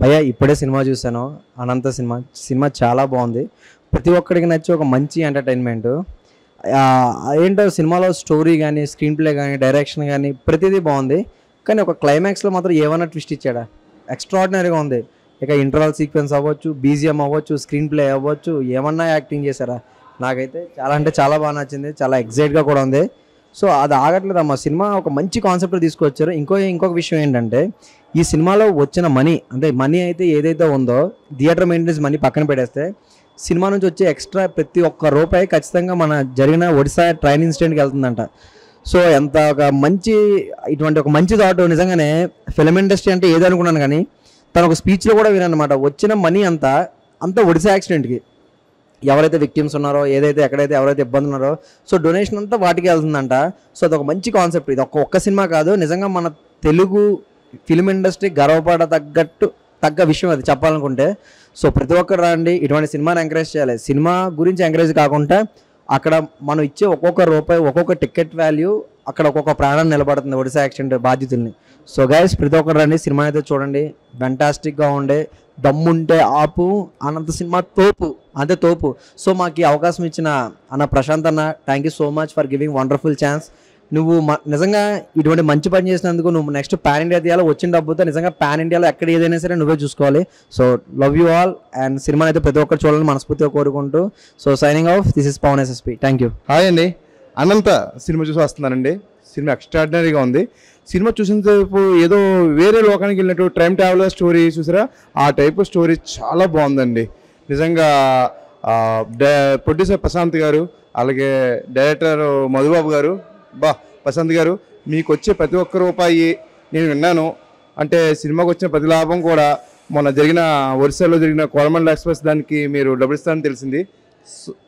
భయ ఇప్పుడే సినిమా చూశాను. అనంత సినిమా. సినిమా చాలా బాగుంది. ప్రతి ఒక్కడికి నచ్చే ఒక మంచి ఎంటర్టైన్మెంట్ ఏంటో సినిమాలో స్టోరీ కానీ స్క్రీన్ ప్లే కానీ డైరెక్షన్ కానీ ప్రతిదీ బాగుంది. కానీ ఒక క్లైమాక్స్లో మాత్రం ఏమైనా ట్విస్ట్ ఇచ్చాడా? ఎక్స్ట్రాడినరీగా ఉంది. ఇక ఇంటర్వల్ సీక్వెన్స్ అవ్వచ్చు బీజిఎం అవ్వచ్చు స్క్రీన్ ప్లే అవ్వచ్చు ఏమన్నా యాక్టింగ్ చేశారా? నాకైతే చాలా అంటే చాలా బాగా నచ్చింది. చాలా ఎగ్జైట్గా కూడా ఉంది. సో అది ఆగట్లేదు అమ్మ. సినిమా ఒక మంచి కాన్సెప్ట్ తీసుకొచ్చారు. ఇంకో ఇంకొక విషయం ఏంటంటే ఈ సినిమాలో వచ్చిన మనీ అంటే మనీ అయితే ఏదైతే ఉందో థియేటర్ మెయింటెనెన్స్ మనీ పక్కన పెట్టేస్తే సినిమా నుంచి వచ్చే ఎక్స్ట్రా ప్రతి ఒక్క రూపాయి ఖచ్చితంగా మన జరిగిన ఒడిశా ట్రైన్ ఇన్సిడెంట్కి వెళ్తుందంట. సో ఎంత ఒక మంచి ఇటువంటి ఒక మంచి థాట్ నిజంగానే ఫిలిం ఇండస్ట్రీ అంటే ఏదనుకున్నాను కానీ తను ఒక స్పీచ్లో కూడా వినమాట వచ్చిన మనీ అంతా అంతా ఒడిశా యాక్సిడెంట్కి ఎవరైతే విక్టిమ్స్ ఉన్నారో ఏదైతే ఎక్కడైతే ఎవరైతే ఇబ్బంది ఉన్నారో సో డొనేషన్ అంతా వాటికి వెళ్తుందంట. సో అది ఒక మంచి కాన్సెప్ట్ ఇది ఒక్క ఒక్క సినిమా కాదు నిజంగా మన తెలుగు ఫిలిం ఇండస్ట్రీ గర్వపడ తగ్గట్టు తగ్గ విషయం అది చెప్పాలనుకుంటే. సో ప్రతి ఒక్కరు రండి ఇటువంటి సినిమాని ఎంకరేజ్ చేయాలి. సినిమా గురించి ఎంకరేజ్ కాకుండా అక్కడ మనం ఇచ్చే ఒక్కొక్క రూపాయి ఒక్కొక్క టికెట్ వాల్యూ అక్కడ ఒక్కొక్క ప్రాణం నిలబడుతుంది ఒడిశా యాక్సిడెంట్ బాధితుల్ని. సో గైస్ ప్రతి ఒక్కరు రండి సినిమా అయితే చూడండి. ఫెంటాస్టిక్గా ఉండే దమ్ముంటే ఆపు అనంత సినిమా తోపు అంతే తోపు. సో మాకు ఈ అవకాశం ఇచ్చిన అన్న ప్రశాంత్ అన్న thank you so much for giving wonderful chance నువ్వు మ- నిజంగా ఇటువంటి మంచి పని చేసినందుకు నువ్వు నెక్స్ట్ పాన్ ఇండియా తీయాలో వచ్చిన డబ్బుతో నిజంగా పాన్ ఇండియాలో ఎక్కడ ఏదైనా సరే నువ్వే చూసుకోవాలి. So love you all and cinema అయితే ప్రతి ఒక్కరు చూడాలని మనస్ఫూర్తిగా కోరుకుంటూ. So signing off this is Pavan SSP thank you hi అండి. అనంత సినిమా చూసి వస్తున్నానండి. సినిమా ఎక్స్ట్రాడినరీగా ఉంది. సినిమా చూసినంతసేపు ఏదో వేరే లోకానికి వెళ్ళినట్టు టైం ట్రావెలర్ స్టోరీ చూసారా? ఆ టైప్ స్టోరీ చాలా బాగుందండి. నిజంగా ప్రొడ్యూసర్ ప్రశాంత్ గారు అలాగే డైరెక్టర్ మధుబాబు గారు బా ప్రశాంత్ గారు మీకు వచ్చే ప్రతి ఒక్క రూపాయి నేను విన్నాను. అంటే సినిమాకి వచ్చిన ప్రతి లాభం కూడా మొన్న జరిగిన ఒరిస్సాలో జరిగిన కోరమండల ఎక్స్ప్రెస్ దానికి మీరు డబ్బులు ఇస్తారని తెలిసింది.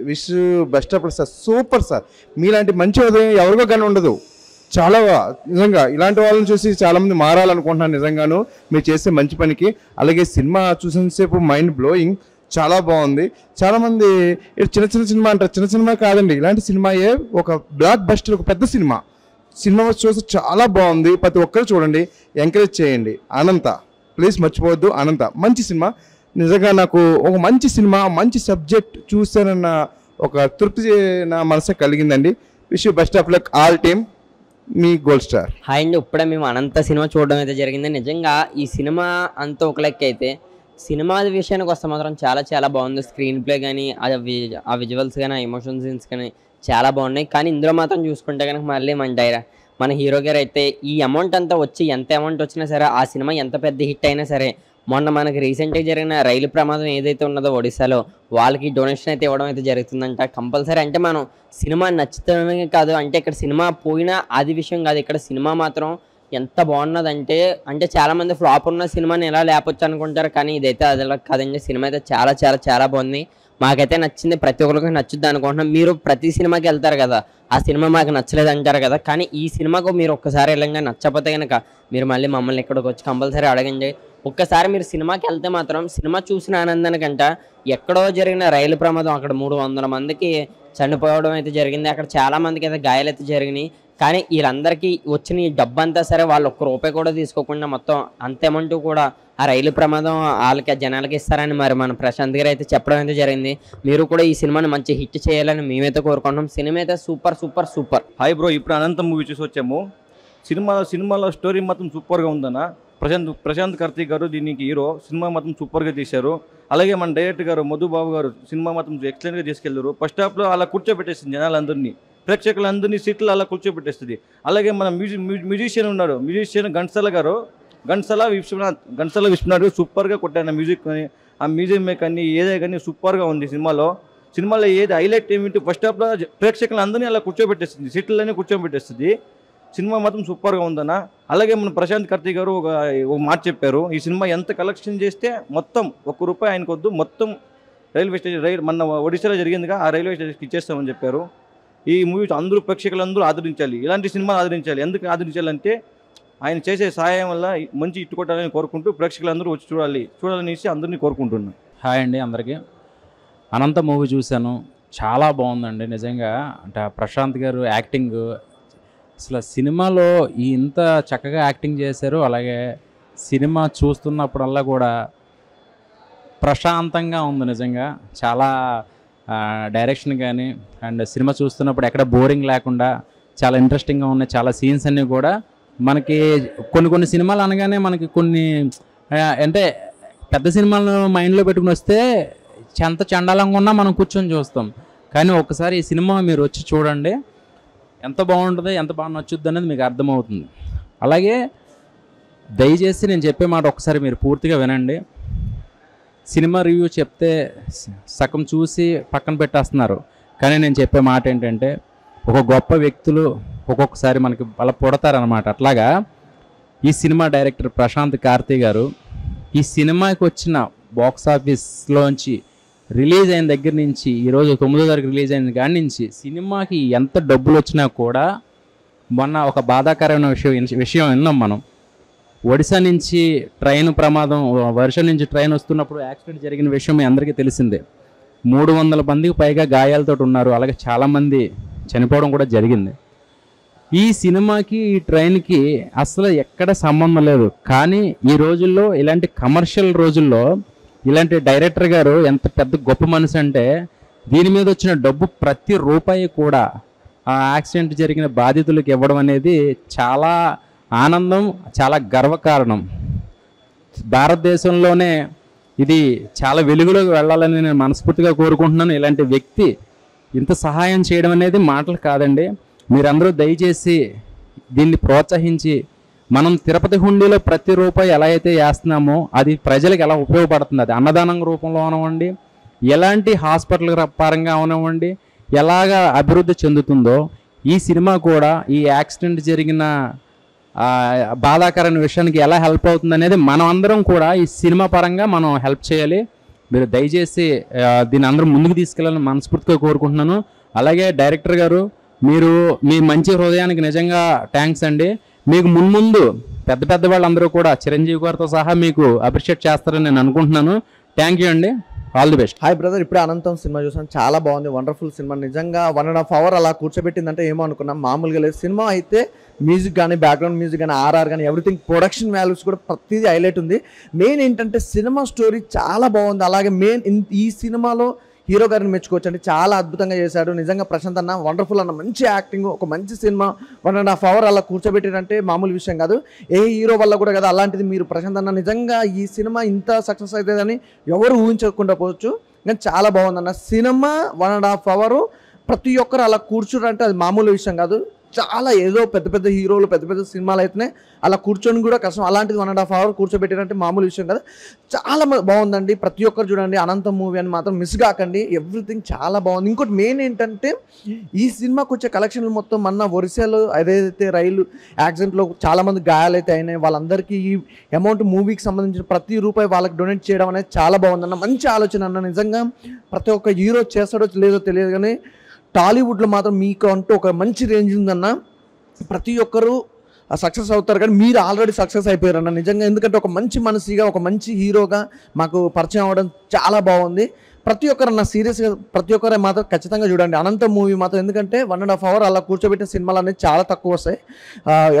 విష్ బెస్ట్ అప్పుడు సార్. Super sir. మీలాంటి మంచి ఉదయం ఎవరికో కానీ ఉండదు. చాలా నిజంగా ఇలాంటి వాళ్ళని చూసి చాలా మంది మారాలనుకుంటున్నాను నిజంగాను. మీరు చేసే మంచి పనికి. అలాగే సినిమా చూసినంతసేపు మైండ్ బ్లోయింగ్ చాలా బాగుంది. చాలామంది చిన్న చిన్న సినిమా అంటారు. చిన్న సినిమా కాదండి. ఇలాంటి సినిమాయే ఒక బ్లాక్ బస్టర్ ఒక పెద్ద సినిమా. సినిమా చూసి చాలా బాగుంది. ప్రతి ఒక్కరు చూడండి. ఎంకరేజ్ చేయండి. అనంత. ప్లీజ్ మర్చిపోవద్దు. అనంత. మంచి సినిమా. నిజంగా నాకు ఒక మంచి సినిమా మంచి సబ్జెక్ట్ చూసానన్న ఒక తృప్తి నా మనసు కలిగిందండి. Wish best of luck all team me gold star hi అండి ఇప్పుడే మేము అనంత సినిమా చూడడం అయితే జరిగింది. నిజంగా ఈ సినిమా అంత ఒక లెక్క అయితే సినిమా విషయానికి వస్తే మాత్రం చాలా చాలా బాగుంది. స్క్రీన్ ప్లే కానీ ఆ విజువల్స్ కానీ ఆ ఎమోషన్ సీన్స్ కానీ చాలా బాగున్నాయి. కానీ ఇందులో మాత్రం చూసుకుంటే కనుక మళ్ళీ మన డైరా మన హీరో గారు అయితే ఈ అమౌంట్ అంతా వచ్చి ఎంత అమౌంట్ వచ్చినా సరే ఆ సినిమా ఎంత పెద్ద హిట్ అయినా సరే మొన్న మనకి రీసెంట్గా జరిగిన రైలు ప్రమాదం ఏదైతే ఉన్నదో ఒడిశాలో వాళ్ళకి డొనేషన్ అయితే ఇవ్వడం అయితే జరుగుతుందంట. కంపల్సరీ అంటే మనం సినిమా నచ్చుతమే కాదు అంటే ఇక్కడ సినిమా పోయినా అది విషయం కాదు ఇక్కడ సినిమా మాత్రం ఎంత బాగున్నదంటే అంటే చాలామంది ఫ్లాప్ ఉన్న సినిమాని ఎలా లేపొచ్చు అనుకుంటారు కానీ ఇదైతే అది కాదండి. సినిమా అయితే చాలా చాలా చాలా బాగుంది. మాకైతే నచ్చింది ప్రతి ఒక్కరికి నచ్చుద్ది అనుకుంటున్నాం. మీరు ప్రతి సినిమాకి వెళ్తారు కదా ఆ సినిమా మాకు నచ్చలేదు అంటారు కదా కానీ ఈ సినిమాకు మీరు ఒక్కసారి వెళ్ళంగా నచ్చకపోతే కనుక మీరు మళ్ళీ మమ్మల్ని ఇక్కడికి వచ్చి కంపల్సరీ అడగండి. ఒక్కసారి మీరు సినిమాకి వెళ్తే మాత్రం సినిమా చూసిన ఆనందానికంట ఎక్కడో జరిగిన రైలు ప్రమాదం అక్కడ మూడు వందల మందికి చనిపోవడం అయితే జరిగింది. అక్కడ చాలా మందికి అయితే గాయాలు అయితే జరిగినాయి. కానీ వీళ్ళందరికీ వచ్చిన ఈ డబ్బు అంతా సరే వాళ్ళు ఒక్క రూపాయి కూడా తీసుకోకుండా మొత్తం అంత అమౌంట్ కూడా ఆ రైలు ప్రమాదం వాళ్ళకి జనాలకి ఇస్తారని మరి మన ప్రశాంత్ గారు అయితే చెప్పడం అయితే జరిగింది. మీరు కూడా ఈ సినిమాని మంచి హిట్ చేయాలని మేమైతే కోరుకుంటున్నాం. సినిమా అయితే super super super. Hi bro ఇప్పుడు అనంతం మూవీ చూసి వచ్చాము. సినిమా సినిమాలో స్టోరీ మాత్రం సూపర్గా ఉందన్నా. ప్రశాంత్ ప్రశాంత్ కార్తీక్ గారు దీనికి హీరో. సినిమా మాత్రం సూపర్గా తీశారు అలాగే మన డైరెక్టర్ గారు మధుబాబు గారు సినిమా మాత్రం ఎక్సలెంట్గా తీసుకెళ్ళారు. ఫస్ట్ హాఫ్లో అలా కూర్చోబెట్టేసింది జనాలందరినీ. ప్రేక్షకులందరినీ సీట్లు అలా కూర్చోబెట్టేస్తుంది. అలాగే మన మ్యూజిక్ మ్యూజిషియన్ ఉన్నారు మ్యూజిషియన్ ఘంటసాల గారు. ఘంటసాల విశ్వనాథ్ ఘంటసాల విశ్వనాథ్ సూపర్గా కొట్టాను మ్యూజిక్ కానీ ఆ మ్యూజిక్ మేక్ కానీ ఏదే కానీ సూపర్గా ఉంది సినిమాలో. సినిమాలో ఏది హైలైట్ ఏమిటి? ఫస్ట్ హాఫ్లో ప్రేక్షకులందరినీ అలా కూర్చోబెట్టేస్తుంది సీట్లన్నీ కూర్చోబెట్టేస్తుంది. సినిమా మాత్రం సూపర్గా ఉందన్న. అలాగే మన ప్రశాంత్ కార్తీక్ గారు ఒక ఒక మాట చెప్పారు. ఈ సినిమా ఎంత కలెక్షన్ చేస్తే మొత్తం ఒక్క రూపాయి ఆయనకు వద్దు. మొత్తం రైల్వే స్టేషన్ రైల్ మన ఒడిశాలో జరిగిందిగా ఆ రైల్వే స్టేషన్కి ఇచ్చేస్తామని చెప్పారు. ఈ మూవీ అందరూ ప్రేక్షకులందరూ ఆదరించాలి. ఇలాంటి సినిమాలు ఆదరించాలి. ఎందుకు ఆదరించాలంటే ఆయన చేసే సహాయం వల్ల మంచి ఇట్టు కొట్టాలని కోరుకుంటూ ప్రేక్షకులందరూ వచ్చి చూడాలి. చూడాలనేసి అందరినీ కోరుకుంటున్నాను హాయ్ అండి అందరికీ. అనంత మూవీ చూశాను. చాలా బాగుందండి. నిజంగా అంటే ప్రశాంత్ గారు యాక్టింగ్ అసలు సినిమాలో ఈ ఇంత చక్కగా యాక్టింగ్ చేశారు అలాగే సినిమా చూస్తున్నప్పుడల్లా కూడా ప్రశాంతంగా ఉంది నిజంగా. చాలా డైరెక్షన్ కానీ అండ్ సినిమా చూస్తున్నప్పుడు ఎక్కడ బోరింగ్ లేకుండా చాలా ఇంట్రెస్టింగ్గా ఉన్నాయి. చాలా సీన్స్ అన్నీ కూడా మనకి కొన్ని కొన్ని సినిమాలు అనగానే మనకి కొన్ని అంటే పెద్ద సినిమాలను మైండ్లో పెట్టుకుని వస్తే ఎంత చండాలంగా ఉన్నా మనం కూర్చొని చూస్తాం. కానీ ఒకసారి ఈ సినిమా మీరు వచ్చి చూడండి. ఎంత బాగుంటుంది ఎంత బాగా నచ్చుద్ది అనేది మీకు అర్థమవుతుంది. అలాగే దయచేసి నేను చెప్పే మాట ఒకసారి మీరు పూర్తిగా వినండి. సినిమా రివ్యూ చెప్తే సగం చూసి పక్కన పెట్టేస్తున్నారు. కానీ నేను చెప్పే మాట ఏంటంటే ఒక గొప్ప వ్యక్తులు ఒక్కొక్కసారి మనకి అలా పుడతారనమాట అట్లాగా ఈ సినిమా డైరెక్టర్ ప్రశాంత్ కార్తీ గారు ఈ సినిమాకి వచ్చిన బాక్స్ ఆఫీస్లోంచి రిలీజ్ అయిన దగ్గర నుంచి ఈరోజు తొమ్మిదో తారీఖు రిలీజ్ అయిన కాడి నుంచి సినిమాకి ఎంత డబ్బులు వచ్చినా కూడా మొన్న ఒక బాధాకరమైన విషయం విషయం విన్నాం మనం. ఒడిశా నుంచి ట్రైన్ ప్రమాదం వర్షం నుంచి ట్రైన్ వస్తున్నప్పుడు యాక్సిడెంట్ జరిగిన విషయం మీ అందరికీ తెలిసిందే. మూడు వందల మందికి పైగా గాయాలతో ఉన్నారు. అలాగే చాలామంది చనిపోవడం కూడా జరిగింది. ఈ సినిమాకి ఈ ట్రైన్కి అసలు ఎక్కడ సంబంధం లేదు. కానీ ఈ రోజుల్లో ఇలాంటి కమర్షియల్ రోజుల్లో ఇలాంటి డైరెక్టర్ గారు ఎంత పెద్ద గొప్ప మనసు అంటే దీని మీద వచ్చిన డబ్బు ప్రతి రూపాయి కూడా ఆ యాక్సిడెంట్ జరిగిన బాధితులకు ఇవ్వడం అనేది చాలా ఆనందం చాలా గర్వకారణం. భారతదేశంలోనే ఇది చాలా వెలుగులోకి వెళ్ళాలని నేను మనస్ఫూర్తిగా కోరుకుంటున్నాను. ఇలాంటి వ్యక్తి ఇంత సహాయం చేయడం అనేది మాటలు కాదండి. మీరందరూ దయచేసి దీన్ని ప్రోత్సహించి మనం తిరుపతి హుండీలో ప్రతి రూపాయి ఎలా అయితే వేస్తున్నామో అది ప్రజలకు ఎలా ఉపయోగపడుతుంది అది అన్నదానం రూపంలో అవనివ్వండి ఎలాంటి హాస్పిటల్ పరంగా అవనివ్వండి ఎలాగా అభివృద్ధి చెందుతుందో ఈ సినిమా కూడా ఈ యాక్సిడెంట్ జరిగిన బాధాకరమైన విషయానికి ఎలా హెల్ప్ అవుతుంది అనేది మనం అందరం కూడా ఈ సినిమా పరంగా మనం హెల్ప్ చేయాలి. మీరు దయచేసి దీని అందరం అందరూ ముందుకు తీసుకెళ్ళాలని మనస్ఫూర్తిగా కోరుకుంటున్నాను. అలాగే డైరెక్టర్ గారు మీరు మీ మంచి హృదయానికి నిజంగా థ్యాంక్స్ అండి. మీకు మున్ముందు పెద్ద పెద్ద వాళ్ళందరూ కూడా చిరంజీవి గారితో సహా మీకు అప్రిషియేట్ చేస్తారని నేను అనుకుంటున్నాను. థ్యాంక్ యూ అండి. All the best hi brother ఇప్పుడే అనంతం సినిమా చూసాను చాలా బాగుంది. Wonderful cinema. నిజంగా వన్ అండ్ హాఫ్ అవర్ అలా కూర్చోబెట్టిందంటే ఏమో అనుకున్నాం. మామూలుగా లేదు. సినిమా అయితే మ్యూజిక్ కానీ బ్యాక్గ్రౌండ్ మ్యూజిక్ కానీ ఆర్ఆర్ కానీ ఎవ్రీథింగ్ ప్రొడక్షన్ వాల్యూస్ కూడా ప్రతిదీ హైలైట్ ఉంది. మెయిన్ ఏంటంటే సినిమా స్టోరీ చాలా బాగుంది. అలాగే మెయిన్ ఈ సినిమాలో హీరో గారిని మెచ్చుకోవచ్చండి. చాలా అద్భుతంగా చేశాడు. నిజంగా ప్రశాంత్ అన్న వండర్ఫుల్ అన్న మంచి యాక్టింగ్ ఒక మంచి cinema. One and half hour అలా కూర్చోబెట్టారంటే మామూలు విషయం కాదు. ఏ హీరో వల్ల కూడా కదా. అలాంటిది మీరు ప్రశాంత్ అన్న నిజంగా ఈ సినిమా ఇంత సక్సెస్ అవుతుందని ఎవరు ఊహించకుండా పోవచ్చు. కానీ చాలా బాగుందన్న cinema one and half hour. ప్రతి ఒక్కరు అలా కూర్చుంటే అది మామూలు విషయం కాదు. చాలా ఏదో పెద్ద పెద్ద హీరోలు పెద్ద పెద్ద సినిమాలు అయితేనే అలా కూర్చొని కూడా కష్టం. అలాంటిది వన్ అండ్ హాఫ్ అవర్ కూర్చోబెట్టారంటే మామూలు విషయం కదా. చాలా బాగుందండి. ప్రతి ఒక్కరు చూడండి అనంతం మూవీ అని మాత్రం మిస్ కాకండి. ఎవ్రీథింగ్ చాలా బాగుంది. ఇంకోటి మెయిన్ ఏంటంటే ఈ సినిమాకి వచ్చే కలెక్షన్లు మొత్తం మొన్న ఒరిస్సాలో ఏదైతే రైలు యాక్సిడెంట్లో చాలామంది గాయాలైతే అయినాయి వాళ్ళందరికీ ఈ అమౌంట్ మూవీకి సంబంధించిన ప్రతి రూపాయి వాళ్ళకి డొనేట్ చేయడం అనేది చాలా బాగుందన్న మంచి ఆలోచన అన్న నిజంగా ప్రతి ఒక్క హీరో చేస్తాడో లేదో తెలియదు కానీ టాలీవుడ్లో మాత్రం మీకు అంటూ ఒక మంచి రేంజ్ ఉందన్న ప్రతి ఒక్కరూ సక్సెస్ అవుతారు కానీ మీరు ఆల్రెడీ సక్సెస్ అయిపోయారు అన్న నిజంగా ఎందుకంటే ఒక మంచి మనిషిగా ఒక మంచి హీరోగా మాకు పరిచయం అవ్వడం చాలా బాగుంది. ప్రతి ఒక్కరు నా సీరియస్గా ప్రతి ఒక్కరు మాత్రం ఖచ్చితంగా చూడండి. అనంత మూవీ మాత్రం ఎందుకంటే వన్ అండ్ హాఫ్ అవర్ అలా కూర్చోబెట్టిన సినిమాలు అనేది చాలా తక్కువ వస్తాయి.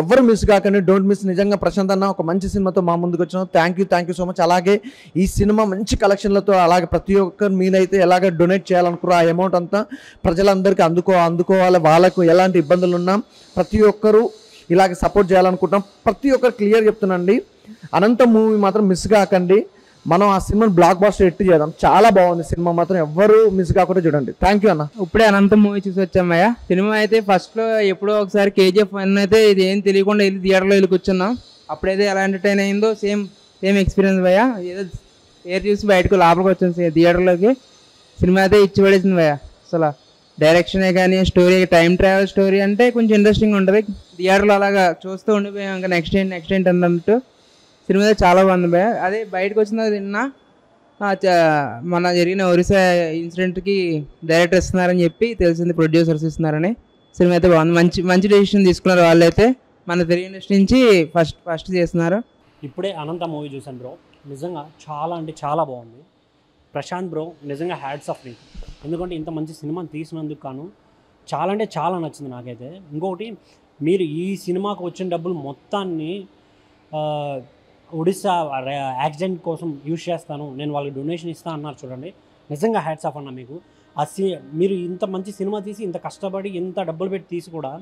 ఎవరు ఎవ్వరు మిస్ కాకండి. డోంట్ మిస్ నిజంగా ప్రశాంత్ అన్న ఒక మంచి సినిమాతో మా ముందుకు వచ్చిన thank you thank you so much అలాగే ఈ సినిమా మంచి కలెక్షన్లతో అలాగే ప్రతి ఒక్కరు మీనైతే ఎలాగ డొనేట్ చేయాలనుకున్నారో ఆ అమౌంట్ అంతా ప్రజలందరికీ అందుకో అందుకోవాలి. వాళ్ళకు ఎలాంటి ఇబ్బందులు ఉన్నా ప్రతి ఒక్కరూ ఇలాగ సపోర్ట్ చేయాలనుకుంటున్నాం. ప్రతి ఒక్కరు క్లియర్ చెప్తున్నాండి అనంత మూవీ మాత్రం మిస్ కాకండి. మనం ఆ సినిమాని బ్లాక్ బాస్టర్ ఎట్టి చేద్దాం. చాలా బాగుంది సినిమా మాత్రం ఎవ్వరు మిస్ కాకుండా చూడండి. థ్యాంక్ యూ అన్న. ఇప్పుడే అనంతం మూవీ చూసి వచ్చామయ్య. సినిమా అయితే ఫస్ట్లో ఎప్పుడో ఒకసారి కేజీఎఫ్ వన్ అయితే ఇది ఏం తెలియకుండా వెళ్ళి థియేటర్లో వెళ్ళి కూర్చున్నాం. అప్పుడైతే ఎలా ఎంటర్టైన్ అయిందో సేమ్ సేమ్ ఎక్స్పీరియన్స్ భయ్య. ఏదో ఏర్ చూసి బయటకు లోపలికి వచ్చింది థియేటర్లోకి సినిమా అయితే ఇచ్చి పడేసింది భయ్య. అసలు డైరెక్షనే కానీ స్టోరీ టైం ట్రావెల్ స్టోరీ అంటే కొంచెం ఇంట్రెస్టింగ్ ఉంటుంది. థియేటర్లో అలాగా చూస్తూ ఉండిపోయాం. ఇంకా నెక్స్ట్ ఏంటి నెక్స్ట్ ఏంటి అన్నట్టు. తిరుమల చాలా బాగుంది భయ అదే బయటకు వచ్చిన నిన్న మన జరిగిన ఒరిస్సా ఇన్సిడెంట్కి డైరెక్టర్ ఇస్తున్నారని చెప్పి తెలిసింది ప్రొడ్యూసర్స్ ఇస్తున్నారని. సినిమా అయితే బాగుంది. మంచి మంచి డెసిషన్ తీసుకున్నారు వాళ్ళైతే. మన తెలుగు ఇండస్ట్రీ నుంచి ఫస్ట్ ఫస్ట్ చేస్తున్నారు. ఇప్పుడే అనంత మూవీ చూసాను బ్రో. నిజంగా చాలా అంటే చాలా బాగుంది. ప్రశాంత్ బ్రో నిజంగా హ్యాడ్స్ ఆఫ్ నీకు. ఎందుకంటే ఇంత మంచి సినిమాని తీసినందుకు కాను చాలా అంటే చాలా నచ్చింది నాకైతే. ఇంకొకటి మీరు ఈ సినిమాకు వచ్చిన డబ్బులు మొత్తాన్ని ఒడిస్సా యాక్సిడెంట్ కోసం యూజ్ చేస్తాను నేను వాళ్ళకి డొనేషన్ ఇస్తాను అన్నారు చూడండి. నిజంగా హ్యాట్స్ ఆఫ్ అన్న మీకు. ఆ సి మీరు ఇంత మంచి సినిమా తీసి ఇంత కష్టపడి ఇంత డబ్బులు పెట్టి తీసి కూడా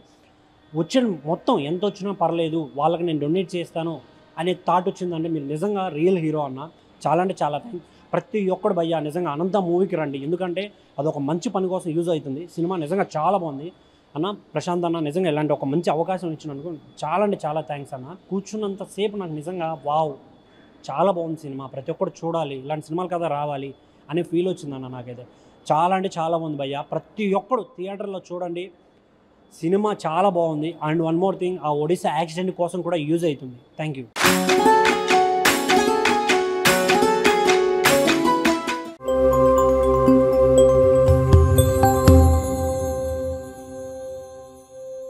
వచ్చిన మొత్తం ఎంత వచ్చినా పర్లేదు వాళ్ళకి నేను డొనేట్ చేస్తాను అనే థాట్ వచ్చిందంటే మీరు నిజంగా రియల్ హీరో అన్న. చాలా అంటే చాలా థ్యాంక్ ప్రతి ఒక్కడు భయ్యా నిజంగా అనంత మూవీకి రండి. ఎందుకంటే అదొక మంచి పని కోసం యూజ్ అవుతుంది. సినిమా నిజంగా చాలా బాగుంది. అన్న ప్రశాంత్ అన్న నిజంగా ఇలాంటి ఒక మంచి అవకాశం ఇచ్చినందుకు చాలా అంటే చాలా థ్యాంక్స్ అన్న. కూర్చున్నంత సేపు నాకు నిజంగా వావ్ చాలా బాగుంది సినిమా ప్రతి ఒక్కరు చూడాలి ఇలాంటి సినిమాలు కదా రావాలి అనే ఫీల్ వచ్చిందన్న నాకైతే. చాలా అంటే చాలా బాగుంది భయ్య. ప్రతి ఒక్కడు థియేటర్లో చూడండి సినిమా చాలా బాగుంది. అండ్ వన్ మోర్ థింగ్ ఆ ఒడిశా యాక్సిడెంట్ కోసం కూడా యూజ్ అవుతుంది. Thank you